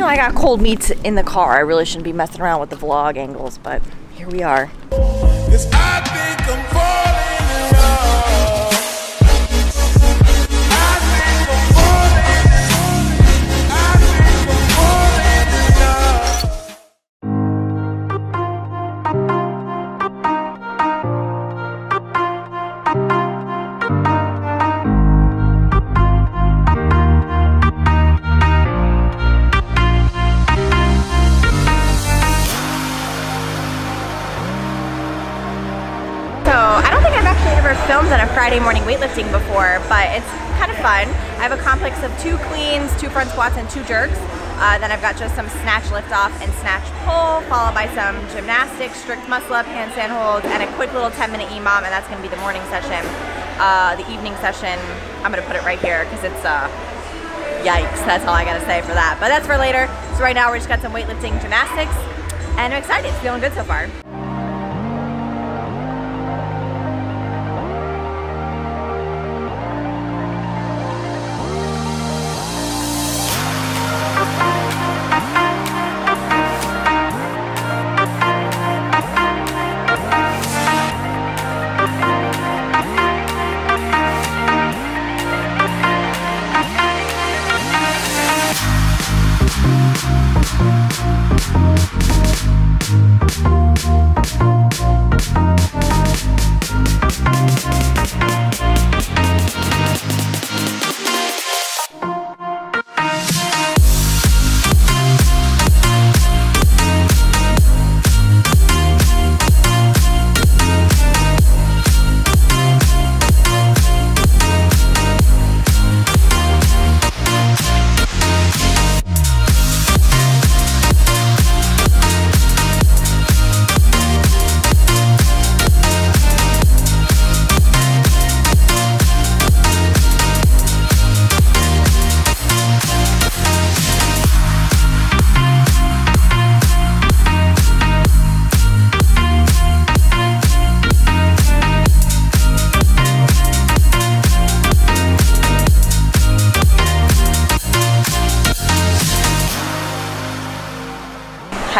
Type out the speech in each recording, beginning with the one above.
know, I got cold meats in the car. I really shouldn't be messing around with the vlog angles, but here we are. On a Friday morning weightlifting before, but it's kind of fun. I have a complex of two cleans, two front squats, and two jerks. Uh, then I've got just some snatch lift off and snatch pull, followed by some gymnastics, strict muscle up, handstand holds, and a quick little 10 minute EMOM, and that's gonna be the morning session. Uh, the evening session, I'm gonna put it right here because it's, uh, yikes, that's all I gotta say for that. But that's for later. So right now we just got some weightlifting gymnastics, and I'm excited, it's feeling good so far.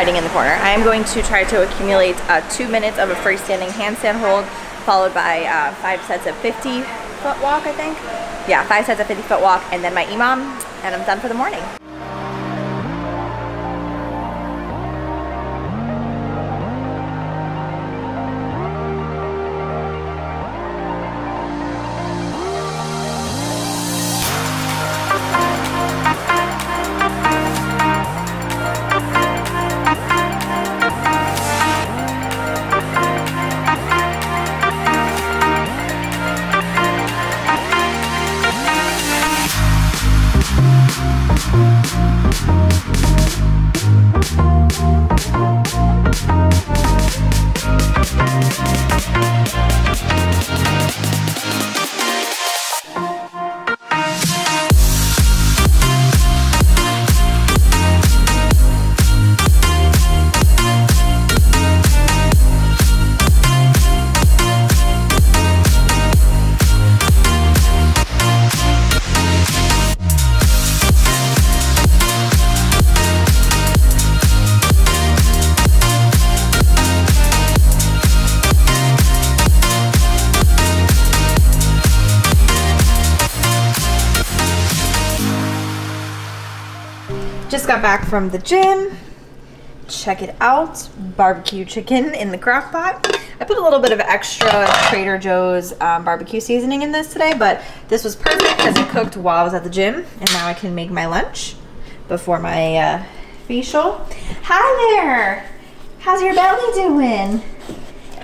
Hiding in the corner. I am going to try to accumulate uh, two minutes of a freestanding handstand hold, followed by uh, five sets of 50 foot walk, I think. Yeah, five sets of 50 foot walk, and then my EMOM, and I'm done for the morning. Got back from the gym. Check it out, barbecue chicken in the crock pot. I put a little bit of extra Trader Joe's um, barbecue seasoning in this today, but this was perfect because it cooked while I was at the gym, and now I can make my lunch before my uh, facial. Hi there! How's your belly doing?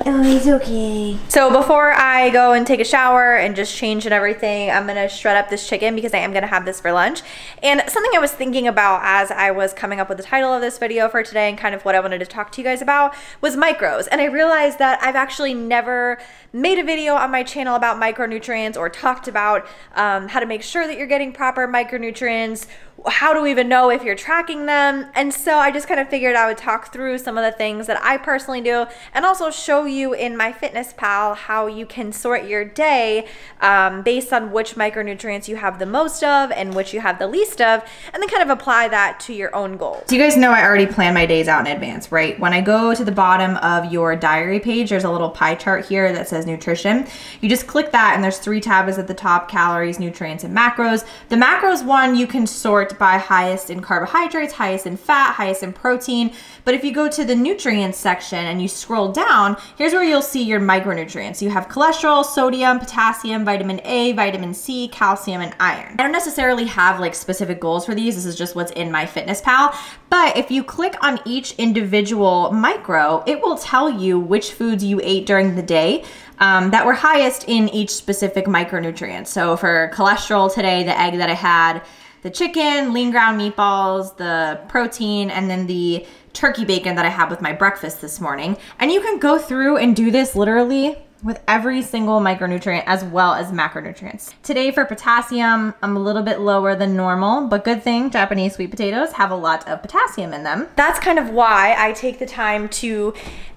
Oh, he's okay. So before I go and take a shower and just change and everything, I'm gonna shred up this chicken because I am gonna have this for lunch. And something I was thinking about as I was coming up with the title of this video for today and kind of what I wanted to talk to you guys about was micros. And I realized that I've actually never made a video on my channel about micronutrients or talked about um, how to make sure that you're getting proper micronutrients how do we even know if you're tracking them? And so I just kind of figured I would talk through some of the things that I personally do and also show you in MyFitnessPal how you can sort your day um, based on which micronutrients you have the most of and which you have the least of, and then kind of apply that to your own goals. So you guys know I already plan my days out in advance, right? When I go to the bottom of your diary page, there's a little pie chart here that says nutrition. You just click that and there's three tabs at the top, calories, nutrients, and macros. The macros one, you can sort by highest in carbohydrates, highest in fat, highest in protein. But if you go to the nutrients section and you scroll down, here's where you'll see your micronutrients. You have cholesterol, sodium, potassium, vitamin A, vitamin C, calcium, and iron. I don't necessarily have like specific goals for these. This is just what's in MyFitnessPal. But if you click on each individual micro, it will tell you which foods you ate during the day um, that were highest in each specific micronutrient. So for cholesterol today, the egg that I had, the chicken, lean ground meatballs, the protein, and then the turkey bacon that I had with my breakfast this morning. And you can go through and do this literally with every single micronutrient as well as macronutrients. Today for potassium, I'm a little bit lower than normal, but good thing Japanese sweet potatoes have a lot of potassium in them. That's kind of why I take the time to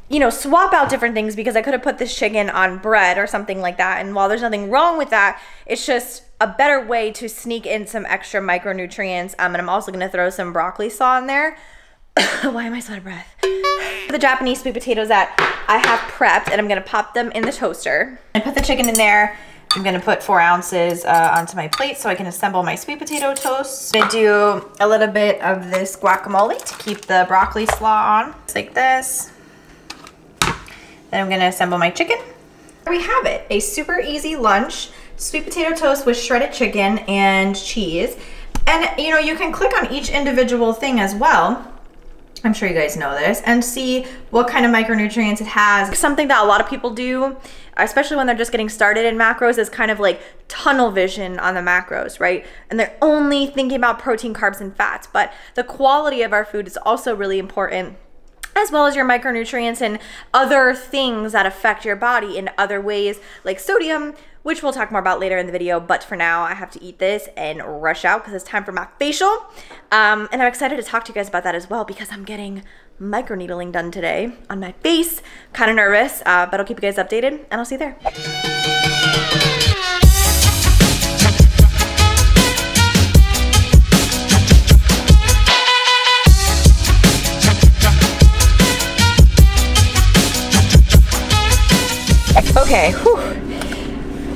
you know, swap out different things because I could have put this chicken on bread or something like that. And while there's nothing wrong with that, it's just a better way to sneak in some extra micronutrients. Um, and I'm also gonna throw some broccoli slaw in there. Why am I so out of breath? The Japanese sweet potatoes that I have prepped and I'm gonna pop them in the toaster. I put the chicken in there. I'm gonna put four ounces uh, onto my plate so I can assemble my sweet potato toast. I'm gonna do a little bit of this guacamole to keep the broccoli slaw on, just like this. Then I'm gonna assemble my chicken. There we have it, a super easy lunch, sweet potato toast with shredded chicken and cheese. And you know, you can click on each individual thing as well. I'm sure you guys know this, and see what kind of micronutrients it has. Something that a lot of people do, especially when they're just getting started in macros, is kind of like tunnel vision on the macros, right? And they're only thinking about protein, carbs, and fats. But the quality of our food is also really important as well as your micronutrients and other things that affect your body in other ways, like sodium, which we'll talk more about later in the video. But for now, I have to eat this and rush out because it's time for my facial. Um, and I'm excited to talk to you guys about that as well because I'm getting microneedling done today on my face. Kind of nervous, uh, but I'll keep you guys updated and I'll see you there. Okay, whew.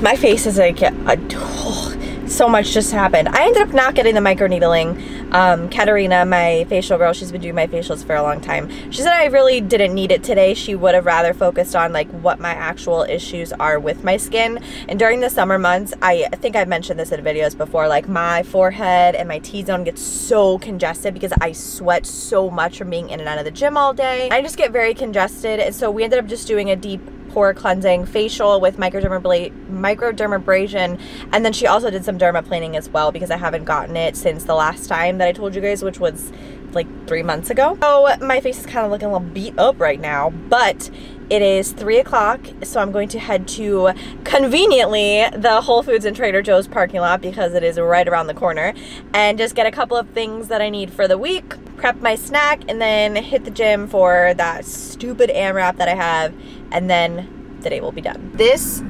My face is like, a, oh, so much just happened. I ended up not getting the microneedling. Um, Katerina, my facial girl, she's been doing my facials for a long time. She said I really didn't need it today. She would have rather focused on like what my actual issues are with my skin. And during the summer months, I think I've mentioned this in videos before, like my forehead and my T-zone gets so congested because I sweat so much from being in and out of the gym all day. I just get very congested. And so we ended up just doing a deep pore cleansing facial with microdermabrasion. And then she also did some dermaplaning as well because I haven't gotten it since the last time that I told you guys, which was like three months ago. So my face is kind of looking a little beat up right now, but it is three o'clock, so I'm going to head to conveniently the Whole Foods and Trader Joe's parking lot because it is right around the corner and just get a couple of things that I need for the week, prep my snack, and then hit the gym for that stupid AMRAP that I have and then the day will be done. This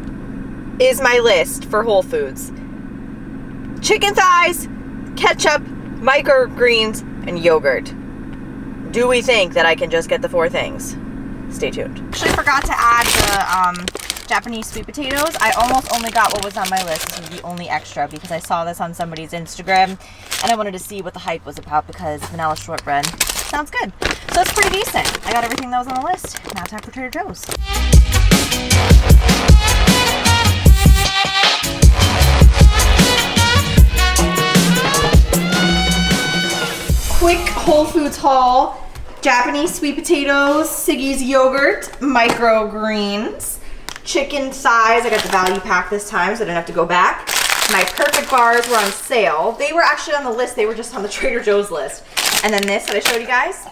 is my list for Whole Foods. Chicken thighs, ketchup, microgreens, and yogurt. Do we think that I can just get the four things? Stay tuned. Actually forgot to add the um, Japanese sweet potatoes. I almost only got what was on my list. This was the only extra because I saw this on somebody's Instagram and I wanted to see what the hype was about because vanilla shortbread sounds good. So it's pretty decent. I got everything that was on the list. Now time for Trader Joe's. Quick Whole Foods haul. Japanese sweet potatoes, Siggi's yogurt, microgreens, chicken thighs. I got the value pack this time so I didn't have to go back. My perfect bars were on sale. They were actually on the list. They were just on the Trader Joe's list. And then this that I showed you guys,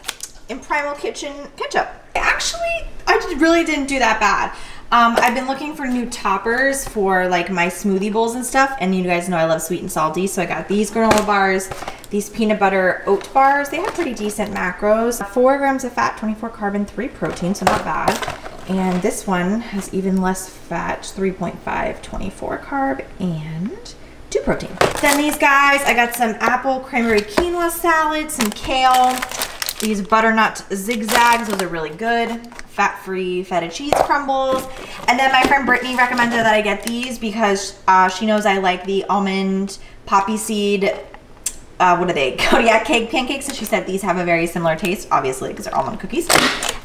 in Primal Kitchen ketchup. Actually, I really didn't do that bad. Um, I've been looking for new toppers for like my smoothie bowls and stuff. And you guys know I love sweet and salty. So I got these granola bars, these peanut butter oat bars. They have pretty decent macros. Four grams of fat, 24 carbon, three protein, so not bad. And this one has even less fat, 3.5, 24 carb, and protein. Then these guys, I got some apple cranberry quinoa salad, some kale, these butternut zigzags, those are really good. Fat-free feta cheese crumbles. And then my friend Brittany recommended that I get these because uh, she knows I like the almond poppy seed uh, what are they? Kodiak cake pancakes. And she said these have a very similar taste, obviously, because they're almond cookies.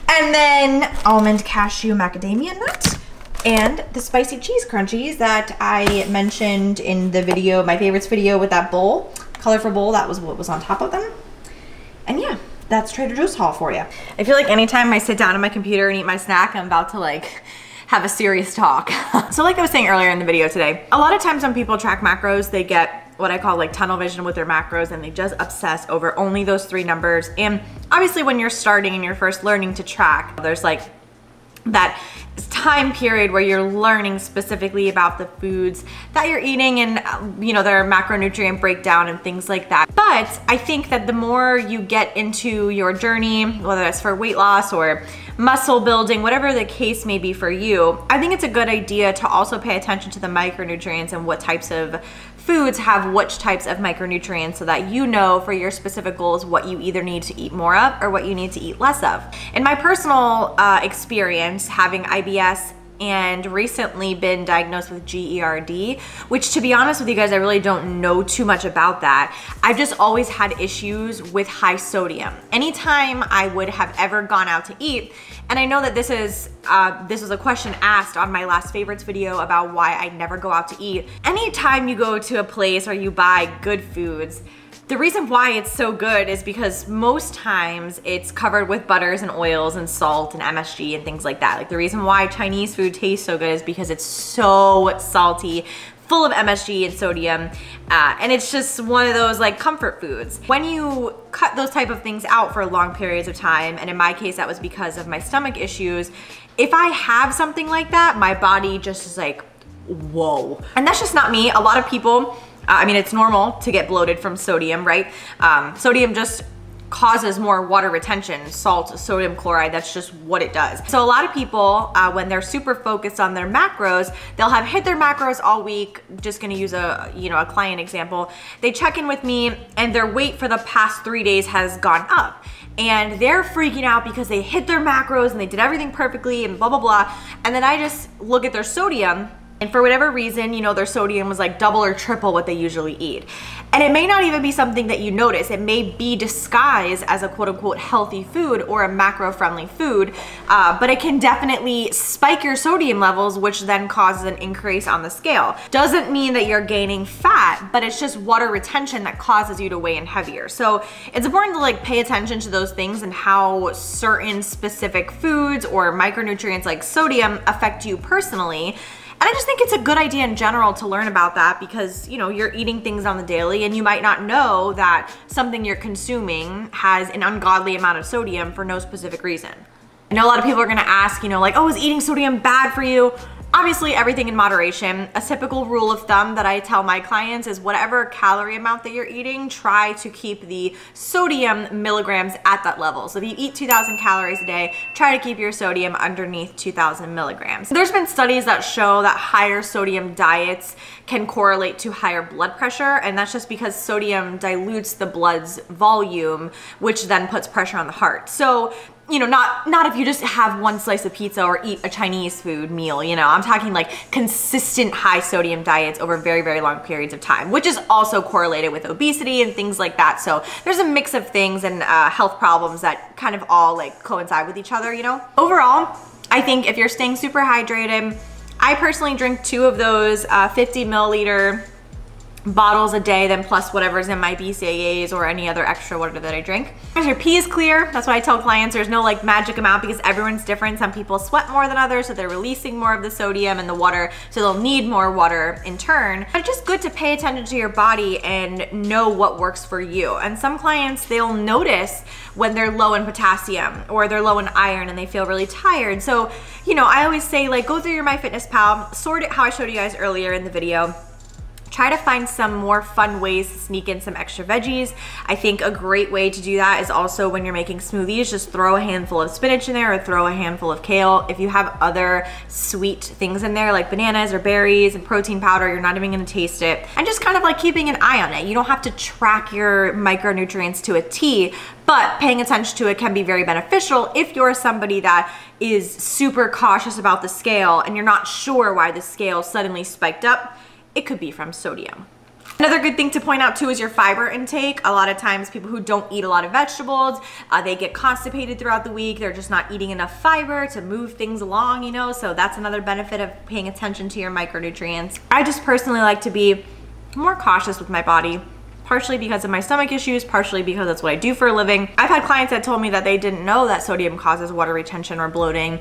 And then almond cashew macadamia nut and the spicy cheese crunchies that I mentioned in the video, my favorites video with that bowl, colorful bowl, that was what was on top of them. And yeah, that's Trader Joe's haul for you. I feel like anytime I sit down at my computer and eat my snack, I'm about to like have a serious talk. so like I was saying earlier in the video today, a lot of times when people track macros, they get what I call like tunnel vision with their macros and they just obsess over only those three numbers. And obviously when you're starting and you're first learning to track, there's like that time period where you're learning specifically about the foods that you're eating and uh, you know their macronutrient breakdown and things like that. But i think that the more you get into your journey whether it's for weight loss or muscle building whatever the case may be for you i think it's a good idea to also pay attention to the micronutrients and what types of foods have which types of micronutrients so that you know for your specific goals what you either need to eat more of or what you need to eat less of. In my personal uh, experience having IBS and recently been diagnosed with GERD, which to be honest with you guys, I really don't know too much about that. I've just always had issues with high sodium. Anytime I would have ever gone out to eat, and I know that this is uh, this was a question asked on my last favorites video about why I never go out to eat. Anytime you go to a place or you buy good foods, the reason why it's so good is because most times it's covered with butters and oils and salt and MSG and things like that. Like the reason why Chinese food tastes so good is because it's so salty, full of MSG and sodium, uh, and it's just one of those like comfort foods. When you cut those type of things out for long periods of time, and in my case that was because of my stomach issues, if I have something like that, my body just is like, whoa. And that's just not me. A lot of people I mean, it's normal to get bloated from sodium, right? Um, sodium just causes more water retention, salt, sodium chloride, that's just what it does. So a lot of people, uh, when they're super focused on their macros, they'll have hit their macros all week, just gonna use a, you know, a client example. They check in with me and their weight for the past three days has gone up and they're freaking out because they hit their macros and they did everything perfectly and blah, blah, blah. And then I just look at their sodium and for whatever reason, you know, their sodium was like double or triple what they usually eat. And it may not even be something that you notice. It may be disguised as a quote unquote healthy food or a macro friendly food, uh, but it can definitely spike your sodium levels, which then causes an increase on the scale. Doesn't mean that you're gaining fat, but it's just water retention that causes you to weigh in heavier. So it's important to like pay attention to those things and how certain specific foods or micronutrients like sodium affect you personally I just think it's a good idea in general to learn about that because, you know, you're eating things on the daily and you might not know that something you're consuming has an ungodly amount of sodium for no specific reason. I know a lot of people are gonna ask, you know, like, oh, is eating sodium bad for you? Obviously, everything in moderation. A typical rule of thumb that I tell my clients is whatever calorie amount that you're eating, try to keep the sodium milligrams at that level. So if you eat 2,000 calories a day, try to keep your sodium underneath 2,000 milligrams. There's been studies that show that higher sodium diets can correlate to higher blood pressure, and that's just because sodium dilutes the blood's volume, which then puts pressure on the heart. So you know, not not if you just have one slice of pizza or eat a Chinese food meal, you know. I'm talking like consistent high sodium diets over very, very long periods of time, which is also correlated with obesity and things like that. So there's a mix of things and uh, health problems that kind of all like coincide with each other, you know. Overall, I think if you're staying super hydrated, I personally drink two of those uh, 50 milliliter bottles a day then plus whatever's in my BCAAs or any other extra water that I drink. Your pee is clear. That's why I tell clients there's no like magic amount because everyone's different. Some people sweat more than others so they're releasing more of the sodium and the water so they'll need more water in turn. But it's just good to pay attention to your body and know what works for you. And some clients, they'll notice when they're low in potassium or they're low in iron and they feel really tired. So, you know, I always say like go through your MyFitnessPal, sort it how I showed you guys earlier in the video try to find some more fun ways to sneak in some extra veggies. I think a great way to do that is also when you're making smoothies, just throw a handful of spinach in there or throw a handful of kale. If you have other sweet things in there like bananas or berries and protein powder, you're not even gonna taste it. And just kind of like keeping an eye on it. You don't have to track your micronutrients to a T, but paying attention to it can be very beneficial if you're somebody that is super cautious about the scale and you're not sure why the scale suddenly spiked up. It could be from sodium. Another good thing to point out too is your fiber intake. A lot of times people who don't eat a lot of vegetables, uh, they get constipated throughout the week. They're just not eating enough fiber to move things along, you know? So that's another benefit of paying attention to your micronutrients. I just personally like to be more cautious with my body partially because of my stomach issues, partially because that's what I do for a living. I've had clients that told me that they didn't know that sodium causes water retention or bloating.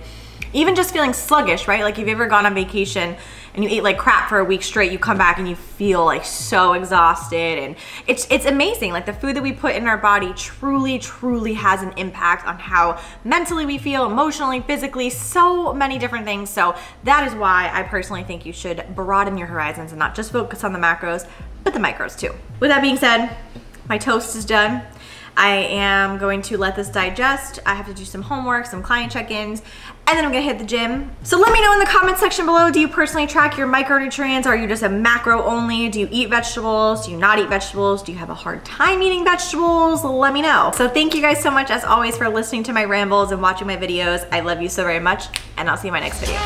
Even just feeling sluggish, right? Like if you've ever gone on vacation and you eat like crap for a week straight, you come back and you feel like so exhausted and it's it's amazing. Like the food that we put in our body truly, truly has an impact on how mentally we feel, emotionally, physically, so many different things. So that is why I personally think you should broaden your horizons and not just focus on the macros, but the micros too. With that being said, my toast is done. I am going to let this digest. I have to do some homework, some client check-ins, and then I'm gonna hit the gym. So let me know in the comment section below, do you personally track your micronutrients? Are you just a macro only? Do you eat vegetables? Do you not eat vegetables? Do you have a hard time eating vegetables? Let me know. So thank you guys so much as always for listening to my rambles and watching my videos. I love you so very much and I'll see you in my next video.